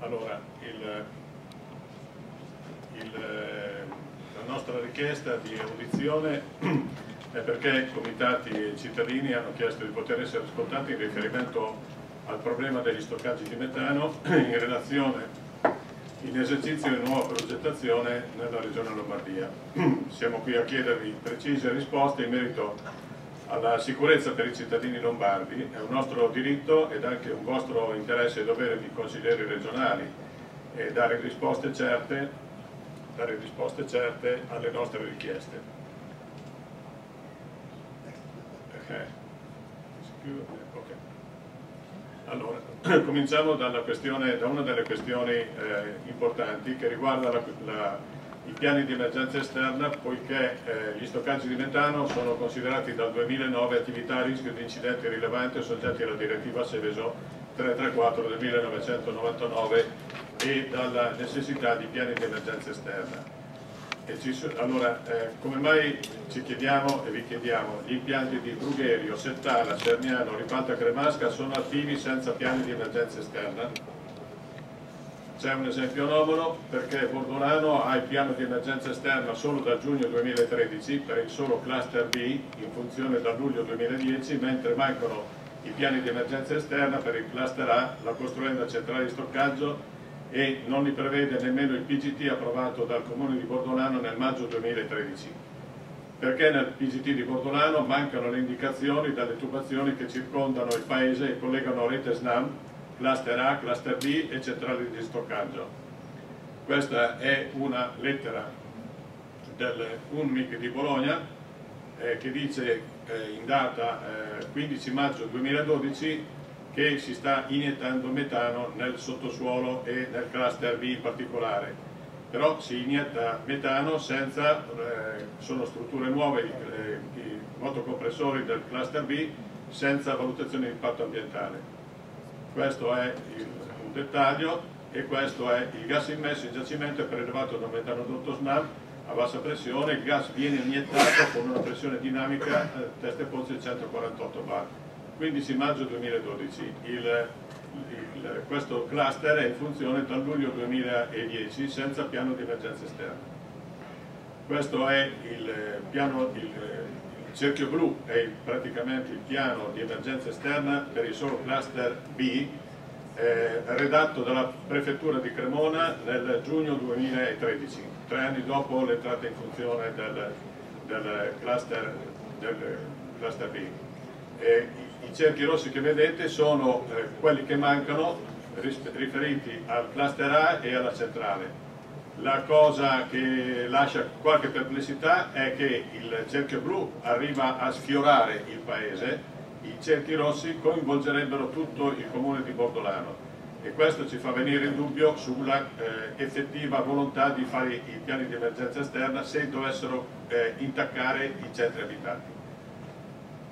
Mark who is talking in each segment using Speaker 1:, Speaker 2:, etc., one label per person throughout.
Speaker 1: Allora, il, il, la nostra richiesta di audizione è perché i comitati e i cittadini hanno chiesto di poter essere ascoltati in riferimento al problema degli stoccaggi di metano in relazione in esercizio di nuova progettazione nella regione Lombardia. Siamo qui a chiedervi precise risposte in merito alla sicurezza per i cittadini lombardi, è un nostro diritto ed anche un vostro interesse e dovere di consiglieri regionali e dare risposte certe, dare risposte certe alle nostre richieste. Okay. Allora, cominciamo da una delle questioni eh, importanti che riguarda la, la i piani di emergenza esterna poiché eh, gli stoccaggi di metano sono considerati dal 2009 attività a rischio di incidenti rilevanti soggetti alla direttiva Seveso 334 del 1999 e dalla necessità di piani di emergenza esterna. allora, eh, come mai ci chiediamo e vi chiediamo, gli impianti di Brugherio, Settala, Cerniano, Ripalta Cremasca sono attivi senza piani di emergenza esterna? C'è un esempio anomalo perché Bordolano ha il piano di emergenza esterna solo dal giugno 2013 per il solo cluster B in funzione dal luglio 2010, mentre mancano i piani di emergenza esterna per il cluster A, la costruenda centrale di stoccaggio e non li prevede nemmeno il PGT approvato dal Comune di Bordolano nel maggio 2013. Perché nel PGT di Bordolano mancano le indicazioni dalle tubazioni che circondano il paese e collegano rete SNAM cluster A, cluster B e centrali di stoccaggio. Questa è una lettera del UNMIC di Bologna eh, che dice eh, in data eh, 15 maggio 2012 che si sta iniettando metano nel sottosuolo e nel cluster B in particolare però si inietta metano senza, eh, sono strutture nuove, i, i motocompressori del cluster B senza valutazione di impatto ambientale questo è il, un dettaglio e questo è il gas immesso in giacimento è prelevato da un metanodotto SNAM a bassa pressione, il gas viene iniettato con una pressione dinamica eh, testa e pozzi di 148 bar. 15 maggio 2012 il, il, questo cluster è in funzione dal luglio 2010 senza piano di emergenza esterna. Questo è il piano, il, il cerchio blu è praticamente il piano di emergenza esterna per il solo cluster B eh, redatto dalla prefettura di Cremona nel giugno 2013, tre anni dopo l'entrata in funzione del, del, cluster, del cluster, B. E I cerchi rossi che vedete sono eh, quelli che mancano riferiti al cluster A e alla centrale la cosa che lascia qualche perplessità è che il cerchio blu arriva a sfiorare il paese, i cerchi rossi coinvolgerebbero tutto il comune di Bordolano e questo ci fa venire in dubbio sulla eh, effettiva volontà di fare i piani di emergenza esterna se dovessero eh, intaccare i centri abitati.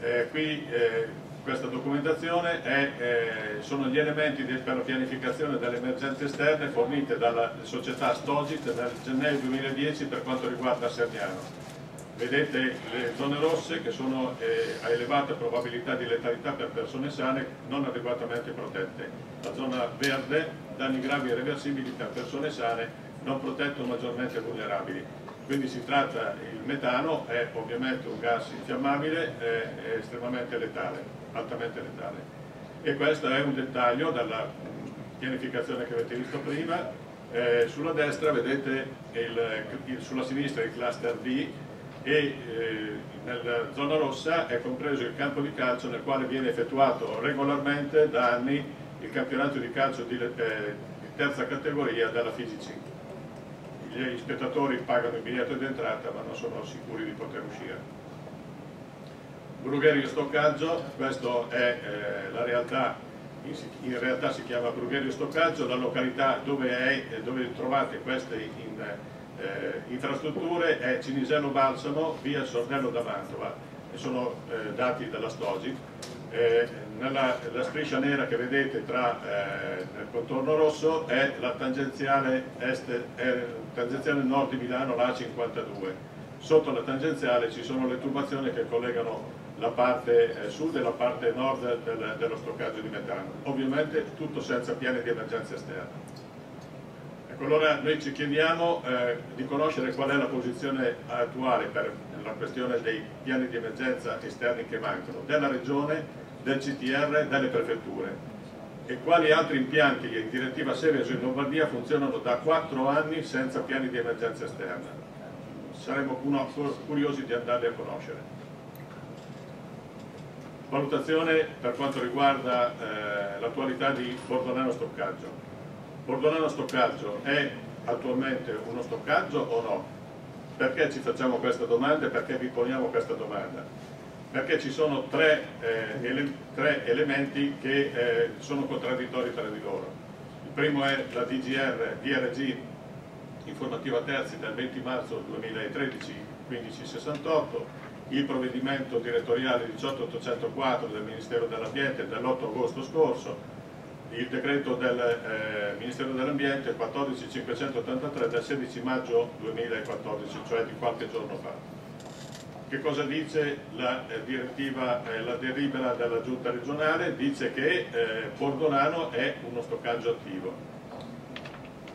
Speaker 1: Eh, qui eh, questa documentazione è, eh, sono gli elementi di, per la pianificazione delle emergenze esterne fornite dalla società Stogit nel gennaio 2010 per quanto riguarda Serniano. Vedete le zone rosse che sono eh, a elevata probabilità di letalità per persone sane non adeguatamente protette. La zona verde, danni gravi e irreversibili per persone sane non protette o maggiormente vulnerabili quindi si tratta, il metano è ovviamente un gas infiammabile, è, è estremamente letale, altamente letale. E questo è un dettaglio dalla pianificazione che avete visto prima. Eh, sulla destra vedete il, il, sulla sinistra il cluster D e eh, nella zona rossa è compreso il campo di calcio nel quale viene effettuato regolarmente da anni il campionato di calcio di, eh, di terza categoria della FIGC gli spettatori pagano il biglietto d'entrata ma non sono sicuri di poter uscire. Brugherio Stoccaggio, questa è eh, la realtà, in, in, realtà si chiama Brugherio Stoccaggio, la località dove, è, dove trovate queste in, eh, infrastrutture è Cinisello Balsamo, via Sordello da Mantova, sono eh, dati dalla Stogi. Eh, nella, la striscia nera che vedete tra eh, il contorno rosso è la tangenziale, est, tangenziale nord di Milano, la A52. Sotto la tangenziale ci sono le tubazioni che collegano la parte eh, sud e la parte nord del, dello stoccaggio di metano. Ovviamente tutto senza piani di emergenza esterna. Ecco, allora noi ci chiediamo eh, di conoscere qual è la posizione attuale per la questione dei piani di emergenza esterni che mancano, della Regione, del CTR, delle prefetture e quali altri impianti in direttiva Seveso in Lombardia funzionano da 4 anni senza piani di emergenza esterna. Saremmo curiosi di andarli a conoscere. Valutazione per quanto riguarda eh, l'attualità di Bordonano Stoccaggio. Bordonano Stoccaggio è attualmente uno stoccaggio o no? Perché ci facciamo questa domanda e perché vi poniamo questa domanda? Perché ci sono tre, eh, ele tre elementi che eh, sono contraddittori tra di loro. Il primo è la DGR, DRG informativa terzi del 20 marzo 2013 1568, il provvedimento direttoriale 18804 del Ministero dell'Ambiente dell'8 agosto scorso, il decreto del eh, Ministero dell'Ambiente 14583 del 16 maggio 2014, cioè di qualche giorno fa. Che cosa dice la, eh, direttiva, eh, la delibera della giunta regionale? Dice che eh, Bordolano è uno stoccaggio attivo.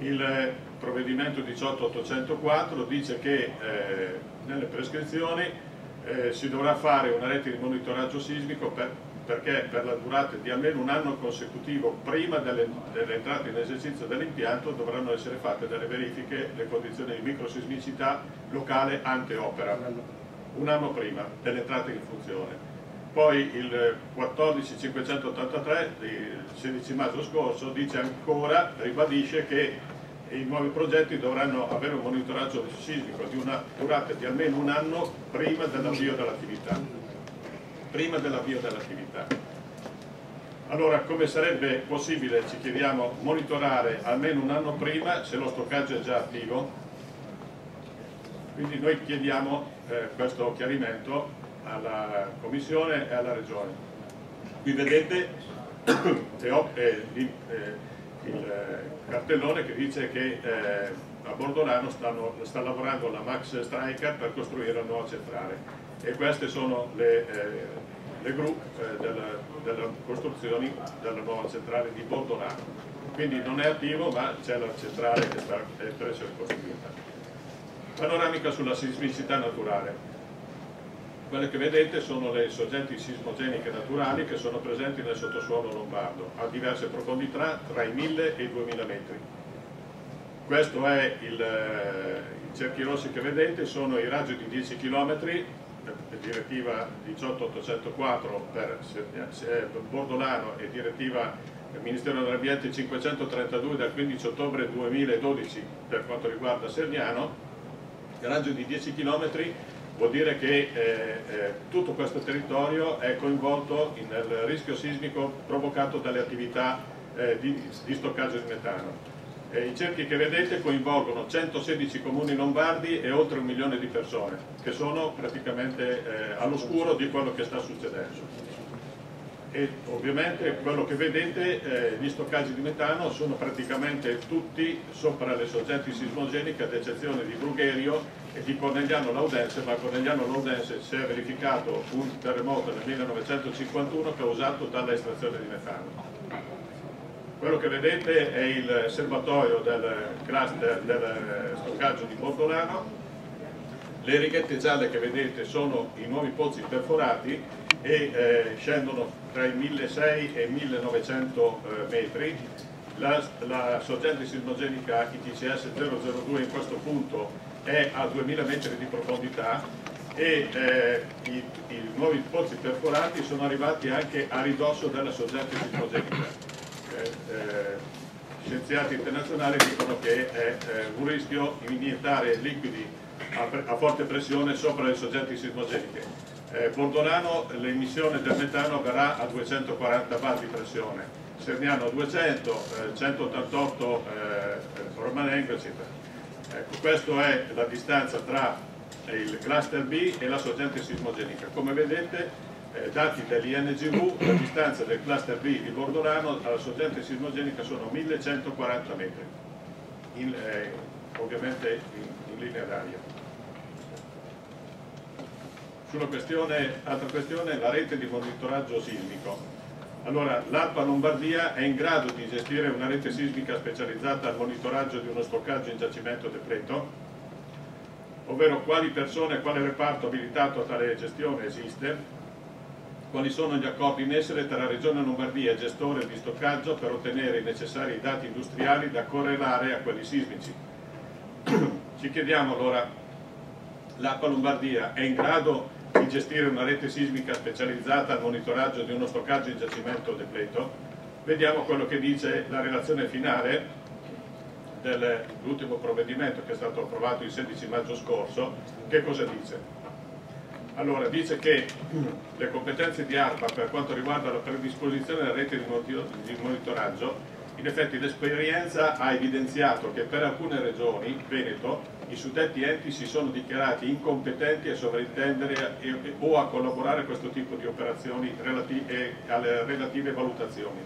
Speaker 1: Il eh, provvedimento 18804 dice che eh, nelle prescrizioni si dovrà fare una rete di monitoraggio sismico per perché per la durata di almeno un anno consecutivo prima dell'entrata dell in esercizio dell'impianto dovranno essere fatte delle verifiche le condizioni di microsismicità locale ante opera, un anno prima dell'entrata in funzione. Poi il 14583 del 16 maggio scorso dice ancora, ribadisce che i nuovi progetti dovranno avere un monitoraggio sismico di una durata di almeno un anno prima dell'avvio dell'attività prima dell'avvio dell'attività. Allora, come sarebbe possibile, ci chiediamo, monitorare almeno un anno prima se lo stoccaggio è già attivo? Quindi noi chiediamo eh, questo chiarimento alla Commissione e alla Regione. Qui vedete eh, il cartellone che dice che eh, a Bordolano stanno, sta lavorando la Max Striker per costruire la nuova centrale e queste sono le, eh, le gru eh, della, della costruzione della nuova centrale di Bordolano. Quindi non è attivo ma c'è la centrale che sta per essere costruita. Panoramica sulla sismicità naturale. Quelle che vedete sono le sorgenti sismogeniche naturali che sono presenti nel sottosuolo lombardo a diverse profondità tra i 1000 e i 2000 metri. Questo è il, eh, i cerchi rossi che vedete, sono i raggi di 10 km direttiva 18804 per Bordolano e direttiva del Ministero dell'Ambiente 532 del 15 ottobre 2012 per quanto riguarda Serniano, il raggio di 10 km vuol dire che eh, eh, tutto questo territorio è coinvolto nel rischio sismico provocato dalle attività eh, di, di stoccaggio di metano. I cerchi che vedete coinvolgono 116 comuni lombardi e oltre un milione di persone che sono praticamente eh, all'oscuro di quello che sta succedendo. E ovviamente quello che vedete, eh, gli stoccaggi di metano sono praticamente tutti sopra le sorgenti sismogeniche ad eccezione di Brugherio e di Cornegliano Laudense, ma a Cornegliano Laudense si è verificato un terremoto nel 1951 causato dalla estrazione di metano. Quello che vedete è il serbatoio del cluster del stoccaggio di Bordolano, le righette gialle che vedete sono i nuovi pozzi perforati e eh, scendono tra i 1600 e i 1900 eh, metri. La, la, sorgente sismogenica ITCS 002 in questo punto è a 2000 metri di profondità e eh, i, i nuovi pozzi perforati sono arrivati anche a ridosso della sorgente sismogenica eh, scienziati internazionali dicono che è eh, un rischio iniettare liquidi a, a, forte pressione sopra le sorgenti sismogeniche. Eh, Bordolano l'emissione del metano verrà a 240 bar di pressione, Serniano a 200, eh, 188 eh, Romanengo eccetera. Ecco, questa è la distanza tra il cluster B e la sorgente sismogenica. Come vedete eh, dati dall'INGV, la distanza del cluster B di Bordolano alla sorgente sismogenica sono 1140 metri, in, eh, ovviamente in, in linea d'aria. Sulla questione, altra questione, la rete di monitoraggio sismico. Allora, l'ARPA Lombardia è in grado di gestire una rete sismica specializzata al monitoraggio di uno stoccaggio in giacimento depleto, ovvero quali persone e quale reparto abilitato a tale gestione esiste, quali sono gli accordi in essere tra Regione Lombardia e gestore di stoccaggio per ottenere i necessari dati industriali da correlare a quelli sismici. Ci chiediamo allora, l'ARPA Lombardia è in grado gestire una rete sismica specializzata al monitoraggio di uno stoccaggio in giacimento depleto, vediamo quello che dice la relazione finale dell'ultimo provvedimento che è stato approvato il 16 maggio scorso, che cosa dice? Allora, dice che le competenze di ARPA per quanto riguarda la predisposizione della rete di monitoraggio, in effetti l'esperienza ha evidenziato che per alcune regioni, Veneto, i suddetti enti si sono dichiarati incompetenti a sovrintendere o a collaborare a questo tipo di operazioni e alle relative valutazioni.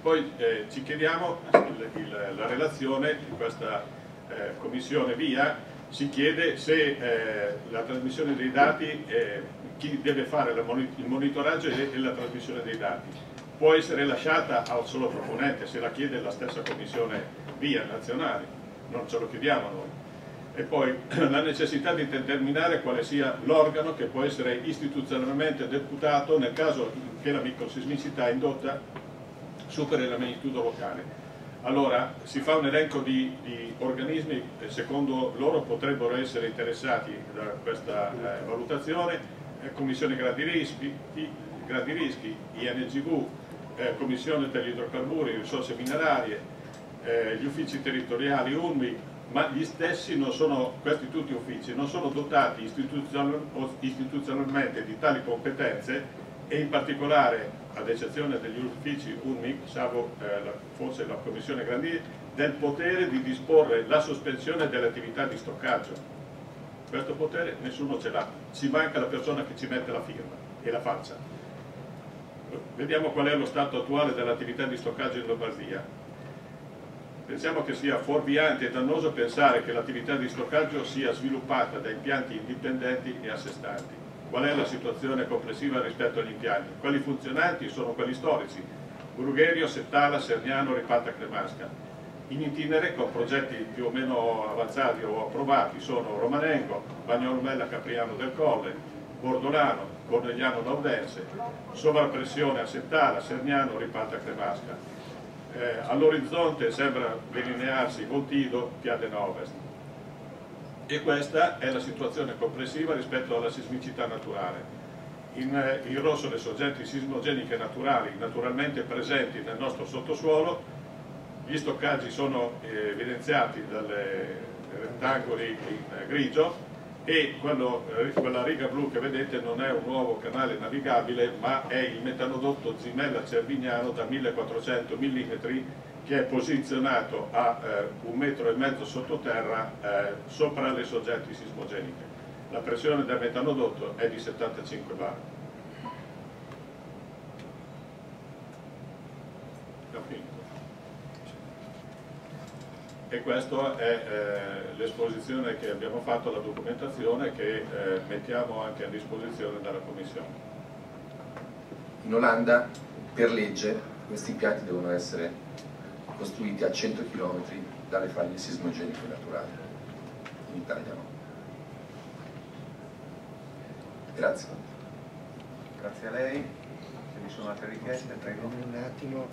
Speaker 1: Poi eh, ci chiediamo, il, il, la relazione di questa eh, commissione VIA si chiede se eh, la trasmissione dei dati, eh, chi deve fare il monitoraggio e la trasmissione dei dati. Può essere lasciata al solo proponente se la chiede la stessa commissione VIA nazionale non ce lo chiediamo noi. E poi la necessità di determinare quale sia l'organo che può essere istituzionalmente deputato nel caso che la microsismicità indotta superi la magnitudo locale. Allora si fa un elenco di, di organismi che secondo loro potrebbero essere interessati da questa eh, valutazione, eh, Commissione Gradi Rischi, gradi rischi INGV, eh, Commissione per gli idrocarburi, risorse minerarie, eh, gli uffici territoriali UNMI, ma gli stessi non sono, questi tutti uffici, non sono dotati istituzional, istituzionalmente di tali competenze e in particolare, ad eccezione degli uffici UNMI, salvo eh, forse la Commissione Grandi, del potere di disporre la sospensione delle attività di stoccaggio. Questo potere nessuno ce l'ha, ci manca la persona che ci mette la firma e la faccia. Vediamo qual è lo stato attuale dell'attività di stoccaggio in Lombardia Pensiamo che sia fuorviante e dannoso pensare che l'attività di stoccaggio sia sviluppata da impianti indipendenti e a sé stanti. Qual è la situazione complessiva rispetto agli impianti? Quelli funzionanti sono quelli storici, Brugherio, Settala, Serniano, Ripata, Cremasca. In itinere con progetti più o meno avanzati o approvati sono Romanengo, Bagnolomella Capriano del Colle, Bordolano, Cornegliano Laudense, Sovrappressione a Settala, Serniano, Ripata, Cremasca eh, all'orizzonte sembra delinearsi Montido, Piadena Ovest. E questa è la situazione complessiva rispetto alla sismicità naturale. In, eh, in rosso le sorgenti sismogeniche naturali naturalmente presenti nel nostro sottosuolo, gli stoccaggi sono eh, evidenziati dai rettangoli in grigio, e quello, eh, quella riga blu che vedete non è un nuovo canale navigabile ma è il metanodotto Zimella Cervignano da 1400 mm che è posizionato a eh, un metro e mezzo sottoterra eh, sopra le sorgenti sismogeniche. La pressione del metanodotto è di 75 bar. E questa è eh, l'esposizione che abbiamo fatto, la documentazione che eh, mettiamo anche a disposizione dalla Commissione.
Speaker 2: In Olanda, per legge, questi impianti devono essere costruiti a 100 km dalle faglie sismogeniche naturali. In Italia no. Grazie.
Speaker 3: Grazie a lei. Se vi sono altre richieste, prego.
Speaker 4: Un attimo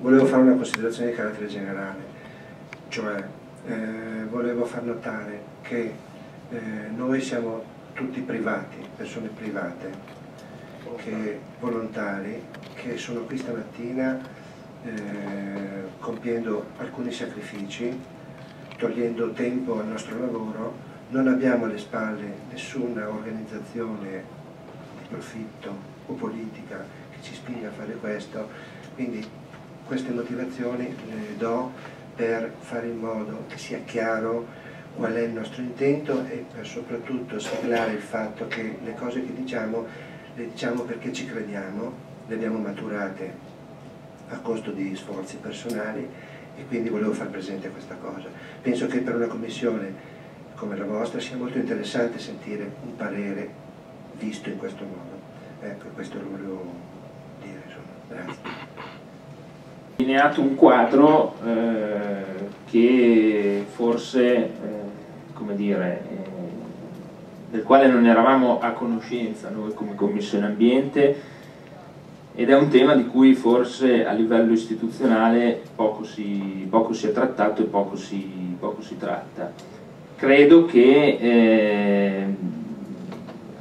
Speaker 4: volevo, fare una considerazione di carattere generale, cioè eh, volevo far notare che eh, noi siamo tutti privati, persone private, che, volontari, che sono qui stamattina eh, compiendo alcuni sacrifici, togliendo tempo al nostro lavoro, non abbiamo alle spalle nessuna organizzazione di profitto o politica che ci spinga a fare questo, quindi queste motivazioni le do per fare in modo che sia chiaro qual è il nostro intento e per soprattutto siglare il fatto che le cose che diciamo le diciamo perché ci crediamo, le abbiamo maturate a costo di sforzi personali e quindi volevo far presente questa cosa. Penso che per una commissione come la vostra sia molto interessante sentire un parere visto in questo modo. Ecco, questo lo volevo dire, insomma. Grazie.
Speaker 5: Delineato un quadro eh, che forse, eh, come dire, eh, del quale non eravamo a conoscenza noi come Commissione Ambiente ed è un tema di cui forse a livello istituzionale poco si, poco si è trattato e poco si, poco si tratta. Credo che, eh,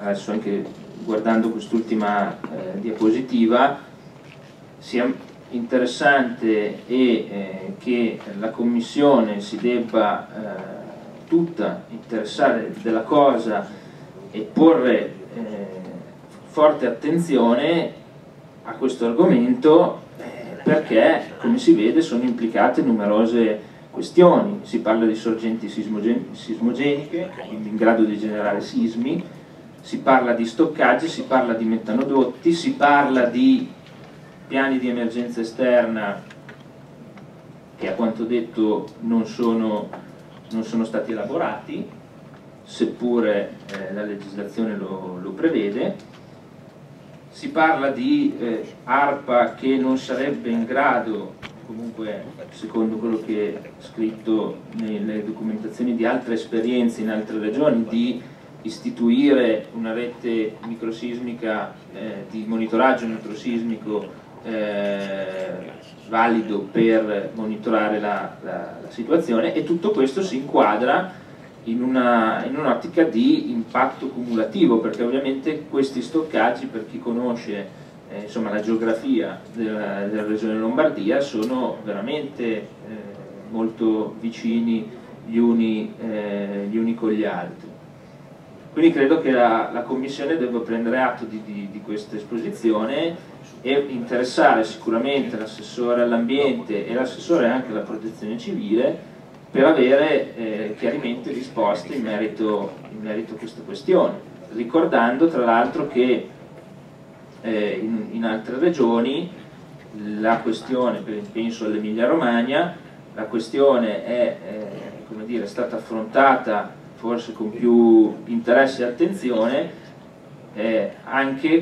Speaker 5: adesso anche guardando quest'ultima eh, diapositiva, sia interessante e eh, che la Commissione si debba eh, tutta interessare della cosa e porre eh, forte attenzione a questo argomento eh, perché, come si vede, sono implicate numerose questioni. Si parla di sorgenti sismogen sismogeniche in grado di generare sismi, si parla di stoccaggi, si parla di metanodotti, si parla di piani di emergenza esterna che a quanto detto non sono, non sono stati elaborati, seppure eh, la legislazione lo, lo prevede, si parla di eh, ARPA che non sarebbe in grado, comunque secondo quello che è scritto nelle documentazioni di altre esperienze in altre regioni, di istituire una rete microsismica eh, di monitoraggio microsismico eh, valido per monitorare la, la, la situazione e tutto questo si inquadra in un'ottica un di impatto cumulativo, perché ovviamente questi stoccaggi, per chi conosce eh, insomma, la geografia della, della, regione Lombardia, sono veramente eh, molto vicini gli uni, eh, gli uni, con gli altri. Quindi credo che la, la Commissione debba prendere atto di, di, di questa esposizione e interessare sicuramente l'assessore all'ambiente e l'assessore anche alla protezione civile per avere eh, chiarimenti e risposte in merito, in merito, a questa questione, ricordando tra l'altro che eh, in, in, altre regioni la questione, penso all'Emilia Romagna, la questione è eh, dire, stata affrontata forse con più interesse e attenzione eh, anche,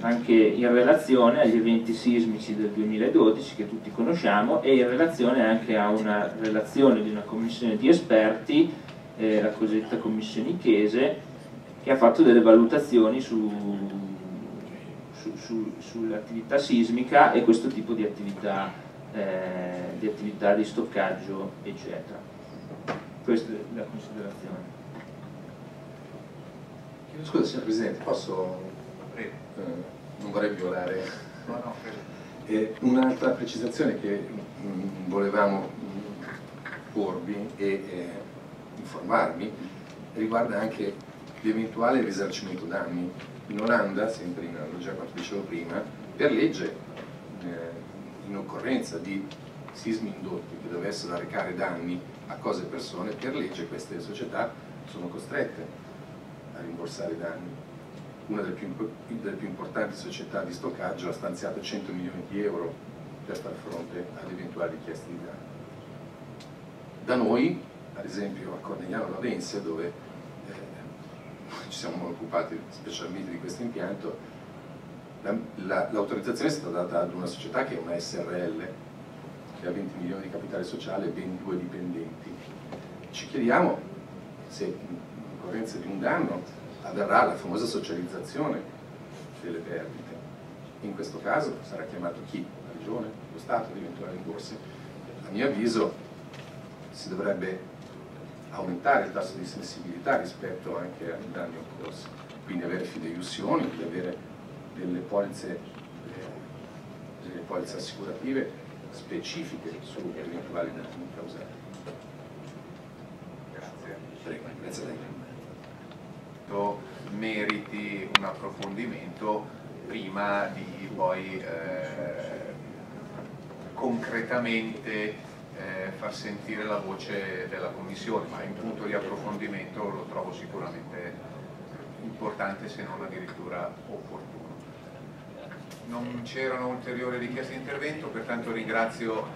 Speaker 5: anche, in relazione agli eventi sismici del 2012 che tutti conosciamo e in relazione anche a una relazione di una commissione di esperti, eh, la cosiddetta commissione Chiese, che ha fatto delle valutazioni su, su, su, sull'attività sismica e questo tipo di attività, eh, di attività di stoccaggio, eccetera. Questa è la considerazione.
Speaker 2: Scusa signor Presidente, posso... Eh, non vorrei violare... No, no, eh, Un'altra precisazione che mh, mm, volevamo mh, porvi e eh, informarvi riguarda anche l'eventuale risarcimento danni. In Olanda, sempre in analogia a quanto dicevo prima, per legge eh, in occorrenza di sismi indotti che dovessero arrecare danni a cose e persone, per legge queste società sono costrette rimborsare i danni. Una delle più, delle più importanti società di stoccaggio ha stanziato 100 milioni di euro per far fronte ad eventuali richieste di danni. Da noi, ad esempio a Cornegliano Lorenzo, dove eh, ci siamo occupati specialmente di questo impianto, l'autorizzazione la, è stata data ad una società che è una SRL, che ha 20 milioni di capitale sociale e ben due dipendenti. Ci chiediamo se occorrenza di un danno avverrà la famosa socializzazione delle perdite. In questo caso sarà chiamato chi? La Regione? Lo Stato di eventuali rimborsi? A mio avviso si dovrebbe aumentare il tasso di sensibilità rispetto anche ai danni occorsi, quindi avere fideiussioni, avere delle polizze, eh, delle polizze assicurative specifiche su eventuali danni causati.
Speaker 3: Grazie.
Speaker 2: Prego, grazie a lei
Speaker 3: meriti un approfondimento prima di poi eh, concretamente eh, far sentire la voce della Commissione, ma in punto di approfondimento lo trovo sicuramente importante se non addirittura opportuno. Non c'erano ulteriori richieste di intervento, pertanto ringrazio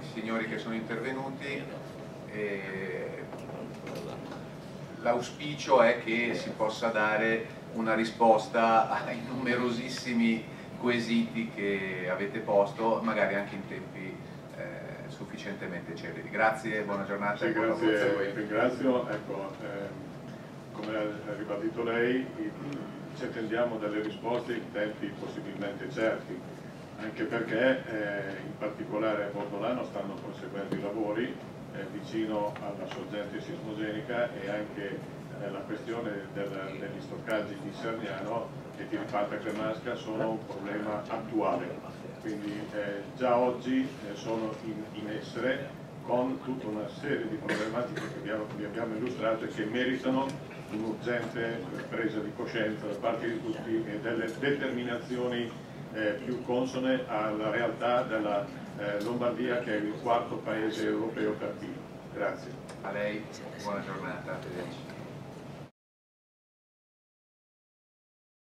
Speaker 3: i signori che sono intervenuti. E l'auspicio è che si possa dare una risposta ai numerosissimi quesiti che avete posto, magari anche in tempi eh, sufficientemente celeri. Grazie, buona giornata
Speaker 1: sì,
Speaker 3: e buona
Speaker 1: grazie, ringrazio. Ecco, eh, come ha ribadito lei, ci attendiamo delle risposte in tempi possibilmente certi, anche perché eh, in particolare a Bordolano stanno proseguendo i lavori eh, vicino alla sorgente sismogenica e anche eh, la questione del, degli stoccaggi di Sarniano e di Ripalta Cremasca sono un problema attuale, quindi eh, già oggi eh, sono in, in, essere con tutta una serie di problematiche che abbiamo, vi abbiamo illustrato e che meritano un'urgente presa di coscienza da parte di tutti e delle determinazioni eh, più consone alla realtà della eh, Lombardia che è il quarto paese europeo per PIL. Grazie.
Speaker 3: A lei, buona giornata.